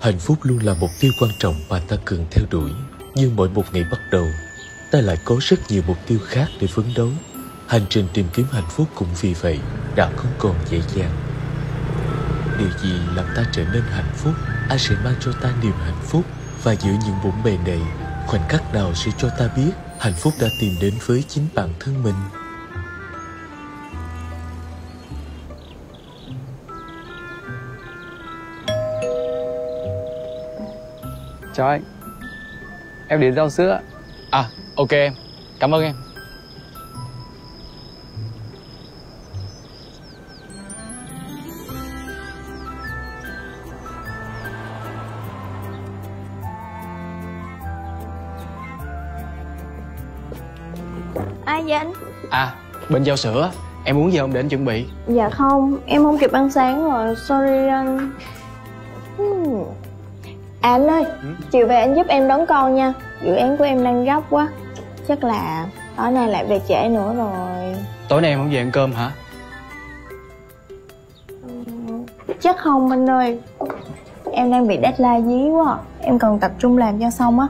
Hạnh phúc luôn là mục tiêu quan trọng mà ta cần theo đuổi. Nhưng mỗi một ngày bắt đầu, ta lại có rất nhiều mục tiêu khác để phấn đấu. Hành trình tìm kiếm hạnh phúc cũng vì vậy đã không còn dễ dàng. Điều gì làm ta trở nên hạnh phúc? Ai sẽ mang cho ta niềm hạnh phúc? Và giữa những bụng bề này, khoảnh khắc nào sẽ cho ta biết hạnh phúc đã tìm đến với chính bản thân mình? Chào anh. Em đến rau sữa À ok em. Cảm ơn em. Ai vậy anh? À bên rau sữa. Em muốn gì không để anh chuẩn bị? Dạ không, em không kịp ăn sáng rồi, sorry anh. À anh ơi, chiều về anh giúp em đón con nha. Dự án của em đang gấp quá. Chắc là tối nay lại về trễ nữa rồi. Tối nay em không về ăn cơm hả? Chắc không anh ơi. Em đang bị deadline dí quá. Em cần tập trung làm cho xong á.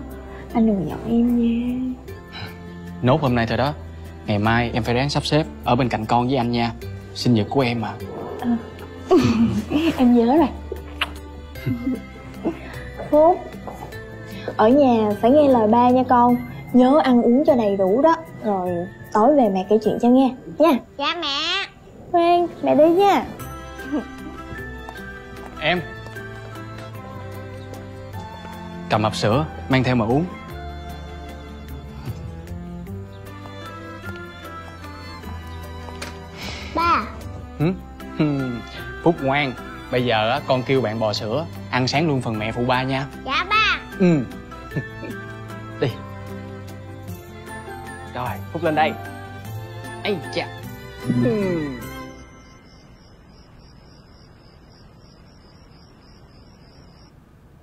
Anh đừng giận em nha. Nốt hôm nay thôi đó. Ngày mai em phải ráng sắp xếp Ở bên cạnh con với anh nha. Sinh nhật của em mà. Em nhớ rồi Phúc. Ở nhà phải nghe lời ba nha con. Nhớ ăn uống cho đầy đủ đó. Rồi tối về mẹ kể chuyện cho nghe Nha. Dạ mẹ. Khoan, mẹ đi nha. Em. Cầm hộp sữa Mang theo mà uống. Ba. Hử? Hừm, Phúc ngoan. Bây giờ á, con kêu bạn bò sữa Ăn sáng luôn phần mẹ phụ ba nha. Dạ ba. Ừ. Đi. Rồi Phúc lên đây. Ây chà. Ừm.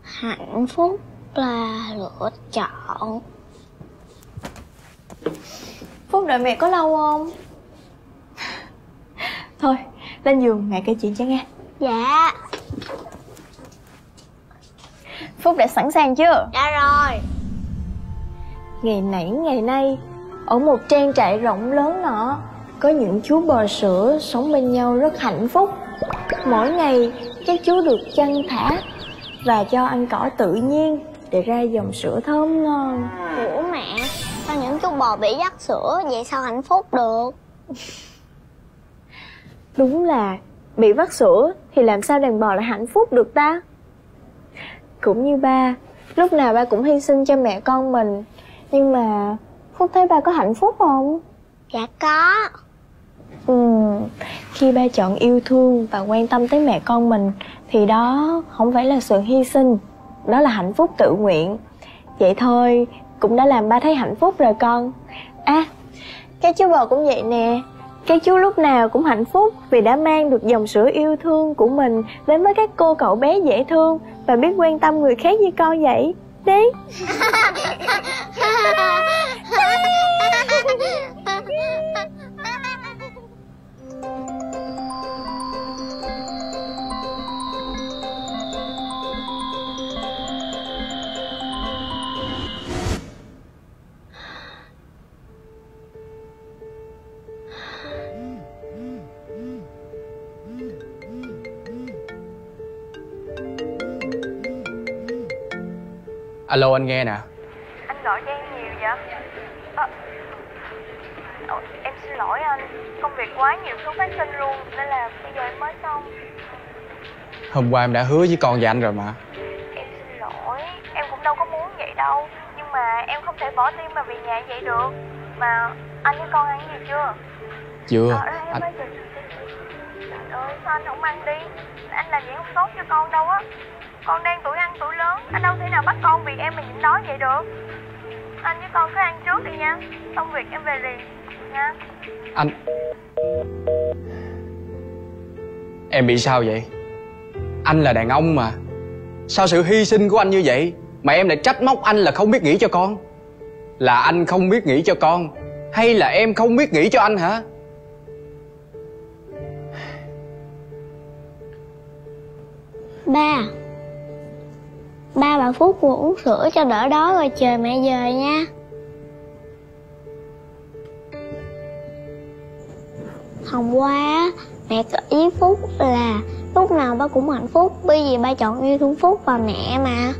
Hạnh phúc là lựa chọn. Phúc đợi mẹ có lâu không? Thôi, lên giường mẹ kể chuyện cho nghe. Dạ Phúc đã sẵn sàng chưa? Dạ rồi. Ngày nãy ngày nay Ở một trang trại rộng lớn nọ Có những chú bò sữa sống bên nhau rất hạnh phúc. Mỗi ngày các chú được chăn thả Và cho ăn cỏ tự nhiên Để ra dòng sữa thơm ngon. Ủa mẹ Sao những chú bò bị dắt sữa Vậy sao hạnh phúc được? Đúng là bị vắt sữa Thì làm sao đàn bò lại hạnh phúc được ta Cũng như ba Lúc nào ba cũng hy sinh cho mẹ con mình Nhưng mà Phúc thấy ba có hạnh phúc không? Dạ có Ừ, khi ba chọn yêu thương và quan tâm tới mẹ con mình thì đó không phải là sự hy sinh, đó là hạnh phúc tự nguyện. Vậy thôi, cũng đã làm ba thấy hạnh phúc rồi con. À, các chú bò cũng vậy nè. Các chú lúc nào cũng hạnh phúc vì đã mang được dòng sữa yêu thương của mình đến với các cô cậu bé dễ thương và biết quan tâm người khác như con vậy. đi. Alo anh nghe nè. Anh gọi cho em nhiều vậy? À, em xin lỗi anh, công việc quá nhiều thứ phát sinh luôn nên là bây giờ em mới xong. Hôm qua em đã hứa với con và anh rồi mà. Em xin lỗi, em cũng đâu có muốn vậy đâu. Nhưng mà em không thể bỏ tim mà về nhà vậy được. Mà anh với con ăn gì chưa? Chưa. Em anh, Trời ơi, sao anh không ăn đi? Anh làm vậy không tốt cho con đâu á Con đang tuổi ăn tuổi lớn Anh đâu thể nào bắt con vì em mà nhịn đói vậy được. Anh với con cứ ăn trước đi nha Xong việc em về liền nha. Anh Em bị sao vậy? Anh là đàn ông mà Sao sự hy sinh của anh như vậy Mà em lại trách móc anh là không biết nghĩ cho con? Là anh không biết nghĩ cho con Hay là em không biết nghĩ cho anh hả? Ba Ba bà Phúc vừa uống sữa cho đỡ đó rồi chờ mẹ về nha. Hôm qua mẹ có ý Phúc là lúc nào ba cũng hạnh phúc, bởi vì ba chọn yêu thương Phúc và mẹ mà.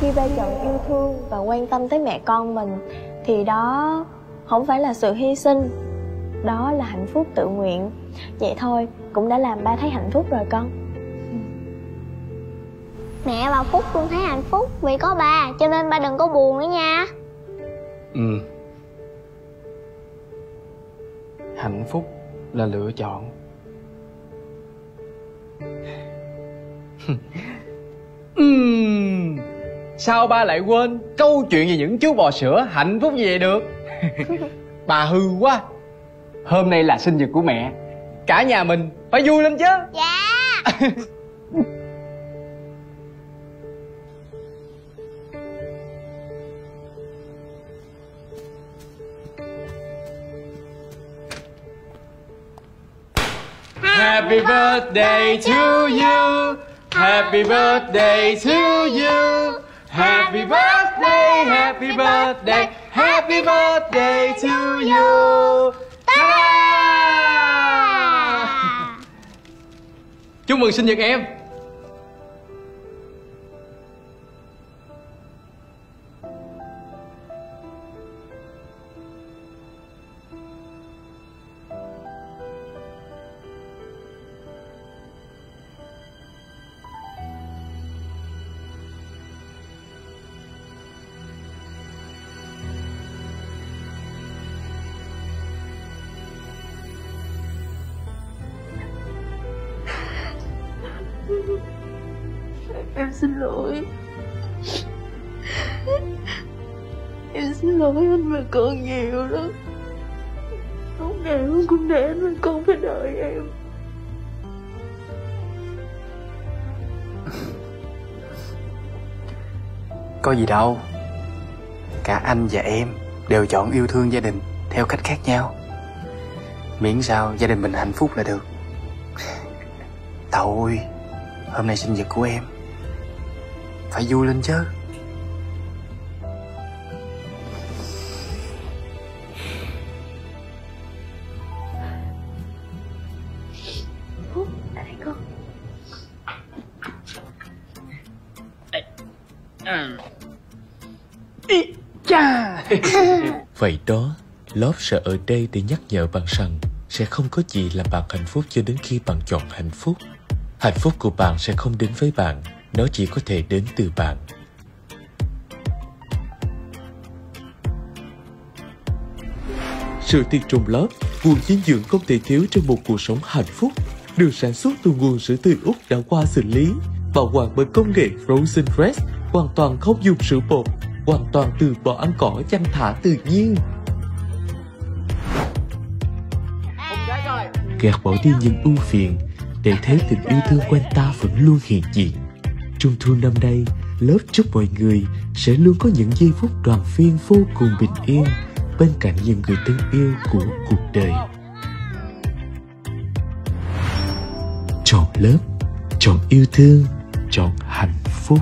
Khi ba chọn yêu thương và quan tâm tới mẹ con mình, thì đó không phải là sự hy sinh đó là hạnh phúc tự nguyện. Vậy thôi cũng đã làm ba thấy hạnh phúc rồi con. Mẹ và Phúc luôn thấy hạnh phúc vì có ba Cho nên ba đừng có buồn nữa nha. Ừ. Hạnh phúc là lựa chọn. Ừm, Sao ba lại quên câu chuyện về những chú bò sữa hạnh phúc như vậy được? Bà hư quá Hôm nay là sinh nhật của mẹ. Cả nhà mình phải vui lên chứ. Dạ. Happy birthday to you. Happy birthday to you. Happy birthday, happy birthday, happy birthday to you Chúc mừng sinh nhật em. Em xin lỗi. Em xin lỗi, anh và con nhiều lắm. Không ngày hôm cũng để anh và con phải đợi em. Có gì đâu. Cả anh và em đều chọn yêu thương gia đình theo cách khác nhau. Miễn sao gia đình mình hạnh phúc là được. Thôi, Hôm nay sinh nhật của em. Phải vui lên chứ. Vậy đó, Love sẽ ở đây để nhắc nhở bạn rằng sẽ không có gì làm bạn hạnh phúc cho đến khi bạn chọn hạnh phúc. Hạnh phúc của bạn sẽ không đến với bạn, nó chỉ có thể đến từ bạn. Sự tiệt trùng lớp nguồn dinh dưỡng không thể thiếu trong một cuộc sống hạnh phúc, được sản xuất từ nguồn sữa tươi Úc đã qua xử lý, bảo quản bởi công nghệ Frozen Fresh, hoàn toàn không dùng sữa bột, hoàn toàn từ bỏ ăn cỏ chăn thả tự nhiên. gạt bỏ đi những ưu phiền để thấy tình yêu thương quanh ta vẫn luôn hiện diện. Trung thu năm nay, lớp chúc mọi người sẽ luôn có những giây phút đoàn viên vô cùng bình yên bên cạnh những người thân yêu của cuộc đời. Chọn lớp, chọn yêu thương, chọn hạnh phúc.